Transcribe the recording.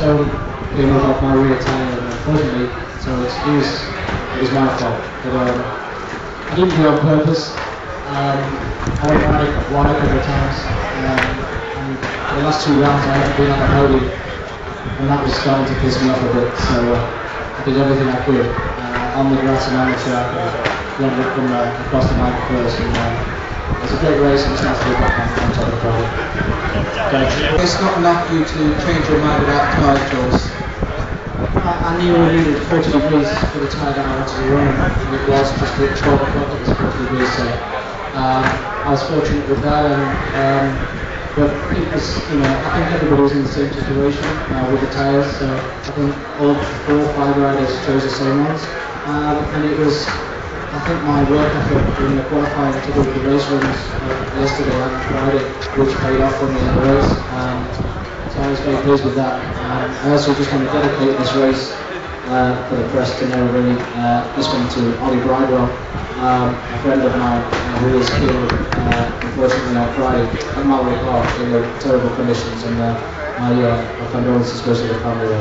Stone came up off my rear tyre, and unfortunately, so it was it was my fault. But um, I didn't do it on purpose. Um, I went wide, wide a couple of times. Um, and the last two rounds, I haven't been on the podium, and that was starting to piss me off a bit. So uh, I did everything I could uh, on the grass and on the track. And ended up from uh, across the line first. And, uh, it's a great race, and it's nice to be back on top of the podium. Okay. It's not enough for you to change your mind about tyre choice. I, I knew I needed 40 degrees for the tyre that I wanted to run, and it was just at 12 o'clock, it was 40 degrees, so um, I was fortunate with that, and, um, but it was, you know, I think everybody was in the same situation uh, with the tyres, so I think all four or five riders chose the same ones, um, and it was, I think my work effort in the qualifying to do the race runs uh, yesterday and Friday, which paid off for me in the race. Um, so I was very pleased with that. Um, I also just want to dedicate this race uh, for the press to know really uh, this one to Ollie Bridewell, um, a friend of mine uh, who was killed uh, unfortunately on Friday at Mallory Park in terrible conditions and uh, my, my condolences go to the family.